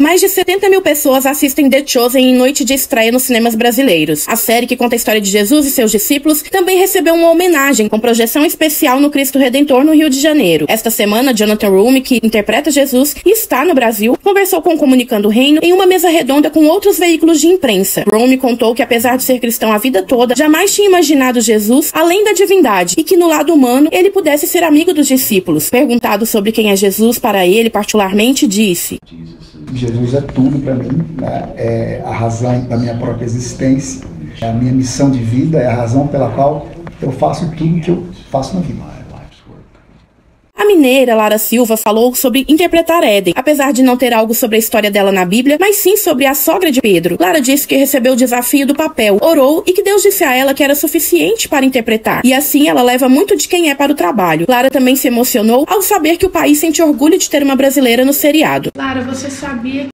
Mais de 70 mil pessoas assistem The Chosen em noite de estreia nos cinemas brasileiros. A série, que conta a história de Jesus e seus discípulos, também recebeu uma homenagem com projeção especial no Cristo Redentor no Rio de Janeiro. Esta semana, Jonathan Rumi, que interpreta Jesus e está no Brasil, conversou com o Comunicando o Reino em uma mesa redonda com outros veículos de imprensa. Rumi contou que, apesar de ser cristão a vida toda, jamais tinha imaginado Jesus além da divindade e que, no lado humano, ele pudesse ser amigo dos discípulos. Perguntado sobre quem é Jesus para ele, particularmente, disse. Jesus é tudo para mim, né? é a razão da minha própria existência, é a minha missão de vida, é a razão pela qual eu faço tudo que eu faço na vida. Mineira Lara Silva falou sobre interpretar Éden, apesar de não ter algo sobre a história dela na Bíblia, mas sim sobre a sogra de Pedro. Lara disse que recebeu o desafio do papel, orou e que Deus disse a ela que era suficiente para interpretar. E assim ela leva muito de quem é para o trabalho. Lara também se emocionou ao saber que o país sente orgulho de ter uma brasileira no seriado. Lara, você sabia